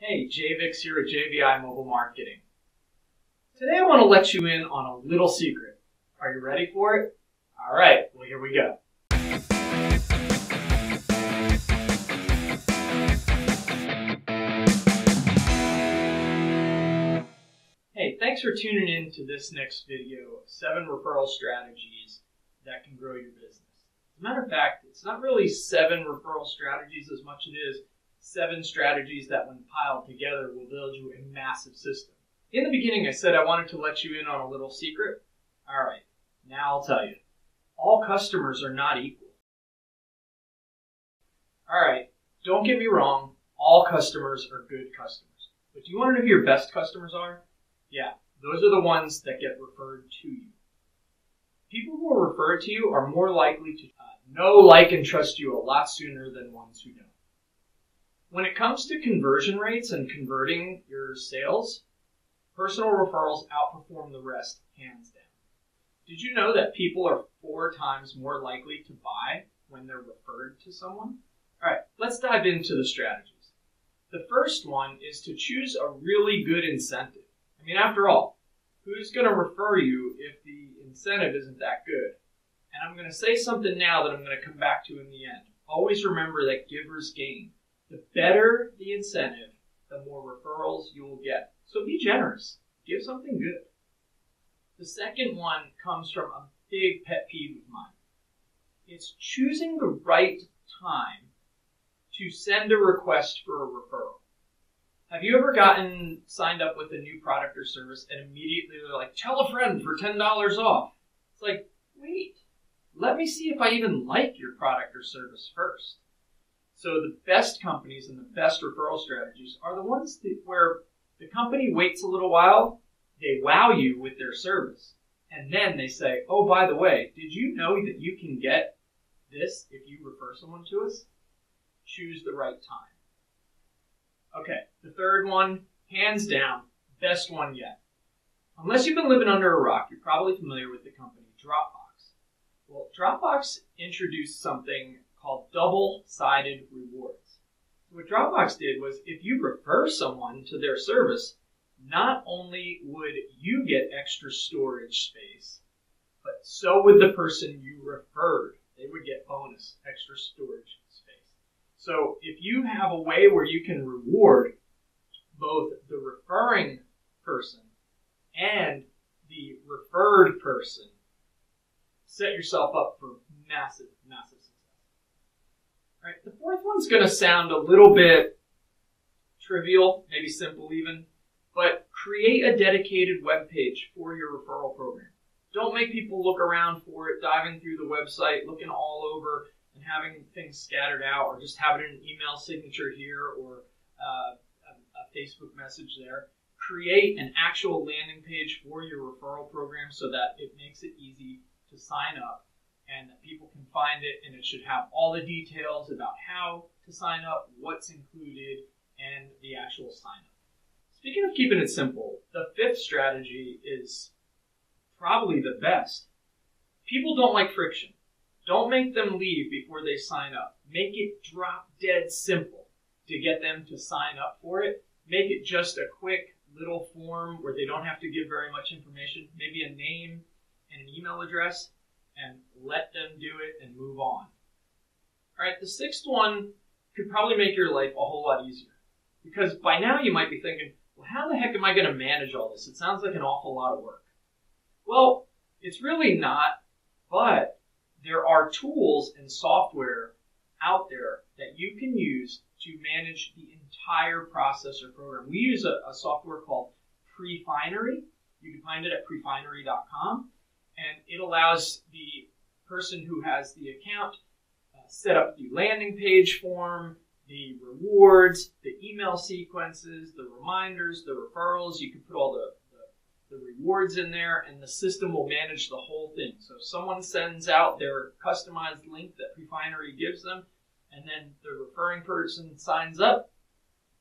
Hey, JVix here at JVI Mobile Marketing. Today I want to let you in on a little secret. Are you ready for it? All right, well, here we go. Hey, thanks for tuning in to this next video, seven referral strategies that can grow your business. As a matter of fact, it's not really seven referral strategies as much as it is seven strategies that when piled together will build you a massive system. In the beginning, I said I wanted to let you in on a little secret. All right, now I'll tell you. All customers are not equal. All right, don't get me wrong, all customers are good customers. But do you want to know who your best customers are? Yeah, those are the ones that get referred to you. People who are referred to you are more likely to uh, know, like, and trust you a lot sooner than ones who don't. When it comes to conversion rates and converting your sales, personal referrals outperform the rest hands down. Did you know that people are four times more likely to buy when they're referred to someone? All right, let's dive into the strategies. The first one is to choose a really good incentive. I mean, after all, who's going to refer you if the incentive isn't that good? And I'm going to say something now that I'm going to come back to in the end. Always remember that givers gain. The better the incentive, the more referrals you will get. So be generous. Give something good. The second one comes from a big pet peeve of mine. It's choosing the right time to send a request for a referral. Have you ever gotten signed up with a new product or service and immediately they're like, tell a friend for $10 off? It's like, wait, let me see if I even like your product or service first. So the best companies and the best referral strategies are the ones that, where the company waits a little while, they wow you with their service, and then they say, "Oh, by the way, did you know that you can get this if you refer someone to us?" Choose the right time. Okay, the third one, hands down, best one yet. Unless you've been living under a rock, you're probably familiar with the company Dropbox. Well, Dropbox introduced something called double-sided rewards. What Dropbox did was if you refer someone to their service, not only would you get extra storage space, but so would the person you referred. They would get bonus extra storage space. So if you have a way where you can reward both the referring person and the referred person, set yourself up for massive, massive Right. The fourth one's going to sound a little bit trivial, maybe simple even, but create a dedicated web page for your referral program. Don't make people look around for it, diving through the website, looking all over, and having things scattered out, or just having an email signature here or uh, a, a Facebook message there. Create an actual landing page for your referral program so that it makes it easy to sign up and that people can find it and it should have all the details about how to sign up, what's included, and the actual sign up. Speaking of keeping it simple, the fifth strategy is probably the best. People don't like friction. Don't make them leave before they sign up. Make it drop dead simple to get them to sign up for it. Make it just a quick little form where they don't have to give very much information, maybe a name and an email address, and let them do it and move on. All right, the sixth one could probably make your life a whole lot easier. Because by now you might be thinking, well, how the heck am I going to manage all this? It sounds like an awful lot of work. Well, it's really not, but there are tools and software out there that you can use to manage the entire process or program. We use a, a software called Prefinery. You can find it at prefinery.com and it allows the person who has the account uh, set up the landing page form, the rewards, the email sequences, the reminders, the referrals. You can put all the, the, the rewards in there, and the system will manage the whole thing. So if someone sends out their customized link that Prefinery gives them, and then the referring person signs up,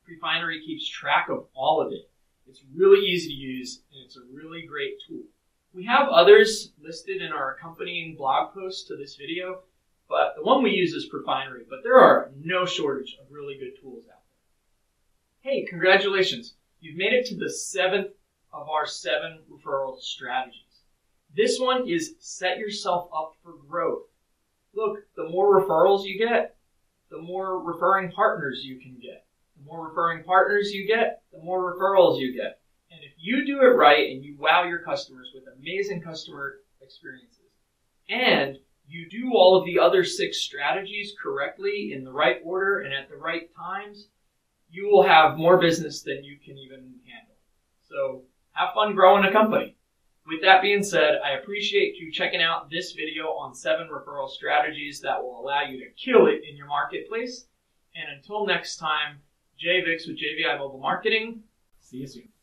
Prefinery keeps track of all of it. It's really easy to use, and it's a really great tool. We have others listed in our accompanying blog post to this video, but the one we use is Prefinery, but there are no shortage of really good tools out there. hey, congratulations. You've made it to the seventh of our seven referral strategies. This one is set yourself up for growth. Look, the more referrals you get, the more referring partners you can get. The more referring partners you get, the more referrals you get. And if you do it right and you wow your customers with amazing customer experiences, and you do all of the other six strategies correctly in the right order and at the right times, you will have more business than you can even handle. So have fun growing a company. With that being said, I appreciate you checking out this video on seven referral strategies that will allow you to kill it in your marketplace. And until next time, Jay Vix with JVI Mobile Marketing. See you soon.